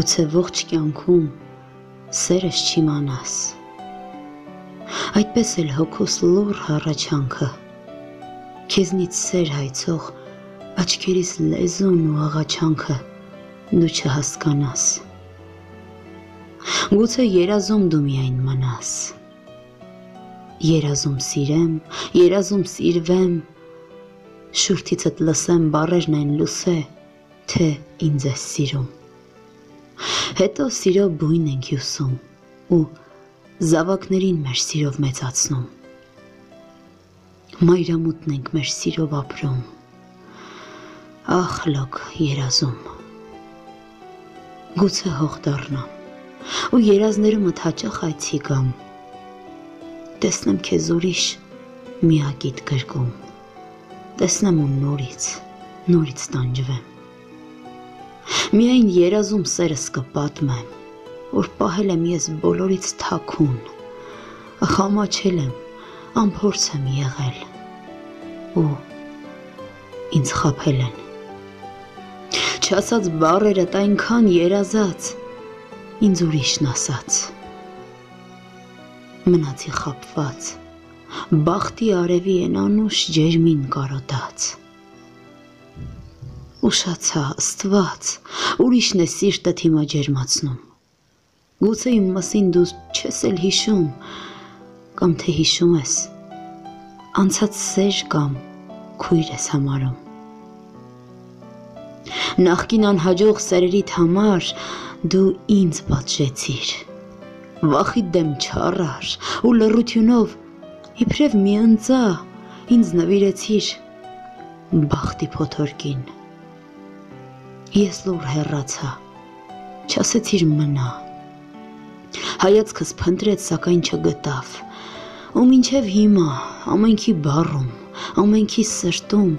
Գուցե ողջ կյանքում սերս չիմանաս։ Այդպես էլ հոգուս լուր հառաչանքը քեզնից սեր հայցող աչքերիս լեզուն ու աղաչանքը դու չհասկանաս։ Գուցե երազում դու միայն մնաս։ Երազում սիրեմ, երազում սիրվեմ, շուրթիցդ լսեմ բարերն այն լուսե, թե ինձ է սիրում։ Հետո սիրո բույն ենք հյուսում ու զավակներին մեր սիրով մեծացնում։ Մայրամուտն ենք մեր սիրով ապրում։ Ախ լոկ երազում։ Գուցե հող դառնամ ու երազներումդ հաճախ այցի գամ։ Տեսնեմ քեզ ուրիշ միագիտ գրկում։ Տեսնեմ ու նորից, նորից տանջվեմ։ Միայն երազում սերս կպատմեմ, որ պահել եմ ես բոլորից թաքուն, խամաչել եմ, ամփորձ եմ եղել ու ինձ խափել են։ Չասած բարերդ այնքան երազած, ինձ ուրիշն ասած։ Մնացի խապված, բախտի արևի են անուշ ջերմին կարոտած ուշացա, Աստված, ուրիշն է սիրտը թիմա ջերմացնում։ Գուցե իմ մասին դու չես էլ հիշում, կամ թե հիշում ես։ Անցած սեր կամ քույր ես համարում։ Նախկին անհաջող սերերիդ համար դու ինձ պատժեցիր։ Վախի դեմ չառար ու լռությունով իբրև մի ընծա ինձ նվիրեցիր բախտի փոթորկին Ես լուր հեռացա։ Չասեցիր մնա։ Հայացքս փնտրեց, սակայն չգտավ։ Ու մինչև հիմա ամենքի բառում, ամենքի սրտում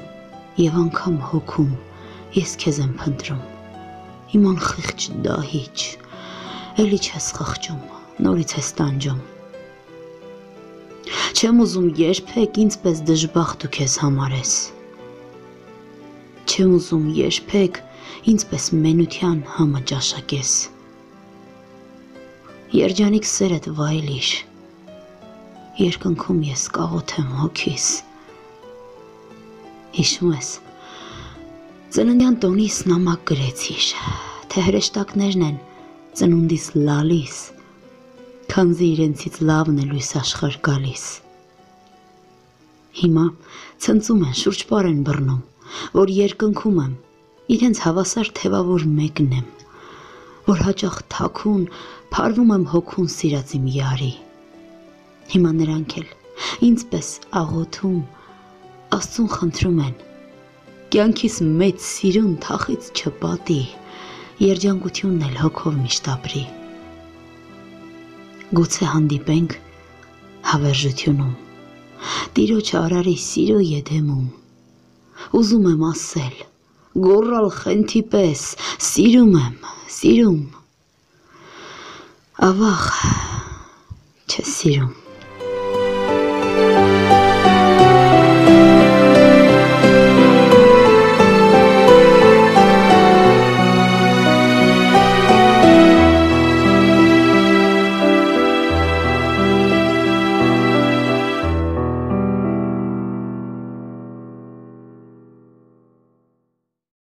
եւ անգամ հոգում ես քեզ եմ փնտրում։ Իմ անխիղճ դահիճ։ Էլի չես խղճում, նորից ես տանջում։ Չեմ ուզում երբեք ինձպես դժբախտ ու քեզ համարես։ Չեմ ուզում երբեք ինձպես մենության համը ճաշակես։ Երջանիկ սերդ վայելիր, երկնքում ես կաղոթեմ հոգիս։ Հիշում ես, ծննդյան տոնիս նամակ գրեցիր, թե հրեշտակներն են ծնունդիս լալիս, քանզի իրենցից լավն է լույս աշխարհ գալիս։ Հիմա ցնծում են, շուրջպար են բռնում, որ երկնքում եմ իրենց հավասար թևավոր մեկն եմ, որ հաճախ թաքուն փարվում եմ հոգուն սիրած իմ յարի։ Հիմա նրանք էլ ինձպես աղոթում, Աստծուն խնդրում են։ Կյանքիս մեծ սիրուն թախից չպատի, երջանկությունն էլ հոգով միշտ ապրի։ Գուցե հանդիպենք հավերժությունում։ Տիրոջ արարի սիրո եդեմում։ Ուզում եմ ասել, գոռալ խենթի պես, սիրում եմ, սիրում։ Ավաղ, չես սիրում։